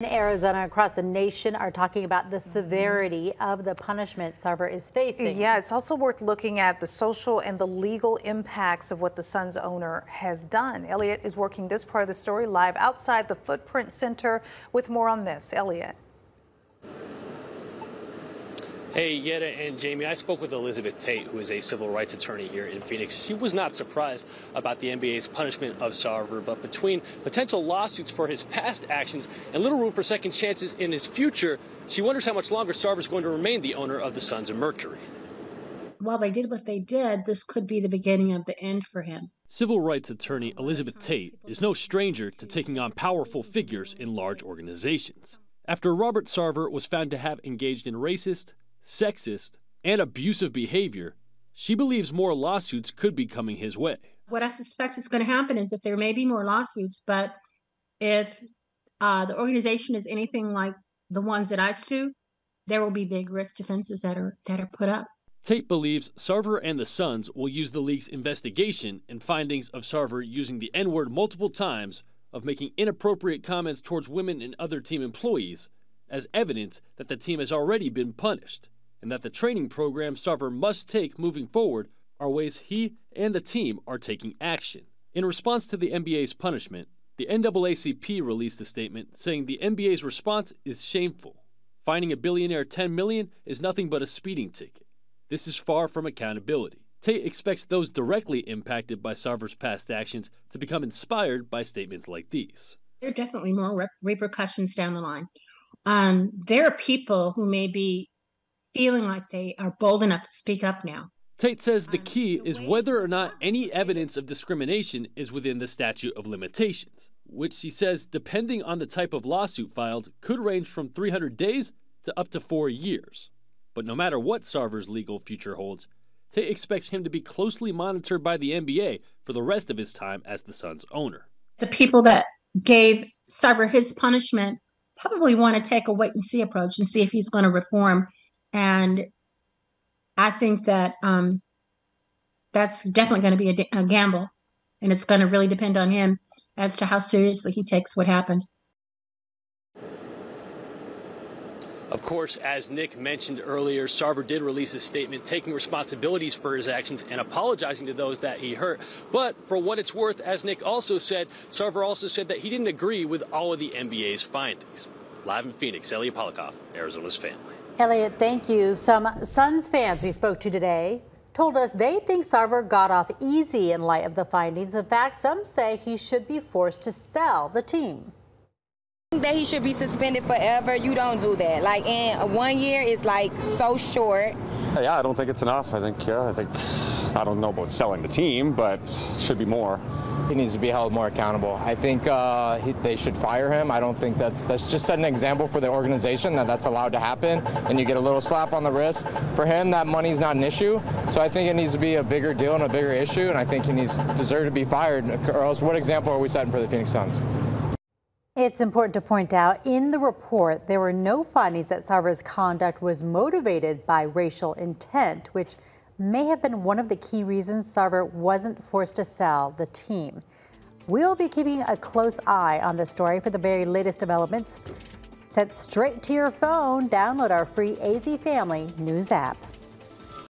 In Arizona, across the nation, are talking about the severity of the punishment Sarver is facing. Yeah, it's also worth looking at the social and the legal impacts of what the Suns owner has done. Elliot is working this part of the story live outside the Footprint Center with more on this. Elliot. Hey, Yetta and Jamie, I spoke with Elizabeth Tate, who is a civil rights attorney here in Phoenix. She was not surprised about the NBA's punishment of Sarver, but between potential lawsuits for his past actions and little room for second chances in his future, she wonders how much longer Sarver is going to remain the owner of the Suns and Mercury. While they did what they did, this could be the beginning of the end for him. Civil rights attorney Elizabeth Tate is no stranger to taking on powerful figures in large organizations. After Robert Sarver was found to have engaged in racist, sexist, and abusive behavior, she believes more lawsuits could be coming his way. What I suspect is going to happen is that there may be more lawsuits, but if uh, the organization is anything like the ones that I sue, there will be big risk defenses that are that are put up. Tate believes Sarver and the Suns will use the league's investigation and findings of Sarver using the N word multiple times, of making inappropriate comments towards women and other team employees, as evidence that the team has already been punished, and that the training program Sarver must take moving forward are ways he and the team are taking action. In response to the NBA's punishment, the NAACP released a statement saying the NBA's response is shameful. Finding a billionaire 10 million is nothing but a speeding ticket. This is far from accountability. Tate expects those directly impacted by Sarver's past actions to become inspired by statements like these. There are definitely more rep- repercussions down the line. Um, there are people who may be feeling like they are bold enough to speak up now. Tate says the um, key is whether or not any evidence of discrimination is within the statute of limitations, which she says, depending on the type of lawsuit filed, could range from 300 days to up to four years. But no matter what Sarver's legal future holds, Tate expects him to be closely monitored by the NBA for the rest of his time as the Suns' owner. The people that gave Sarver his punishment probably want to take a wait and see approach and see if he's going to reform. And I think that um, that's definitely going to be a gamble, and it's going to really depend on him as to how seriously he takes what happened. Of course, as Nick mentioned earlier, Sarver did release a statement taking responsibilities for his actions and apologizing to those that he hurt. But for what it's worth, as Nick also said, Sarver also said that he didn't agree with all of the NBA's findings. Live in Phoenix, Elliot Polikoff, Arizona's family. Elliot, thank you. Some Suns fans we spoke to today told us they think Sarver got off easy in light of the findings. In fact, some say he should be forced to sell the team. that he should be suspended forever. You don't do that. Like, and one year is like so short. Yeah, I don't think it's enough. I think, yeah, I think, I don't know about selling the team, but should be more. He needs to be held more accountable. I think uh, he, they should fire him. I don't think that's that's just set an example for the organization that that's allowed to happen, and you get a little slap on the wrist. For him, that money's not an issue. So I think it needs to be a bigger deal and a bigger issue, and I think he needs deserve to be fired. Or else, what example are we setting for the Phoenix Suns? It's important to point out in the report there were no findings that Sarver's conduct was motivated by racial intent, which may have been one of the key reasons Sarver wasn't forced to sell the team. We'll be keeping a close eye on the story for the very latest developments. Sent straight to your phone, download our free AZ Family News app.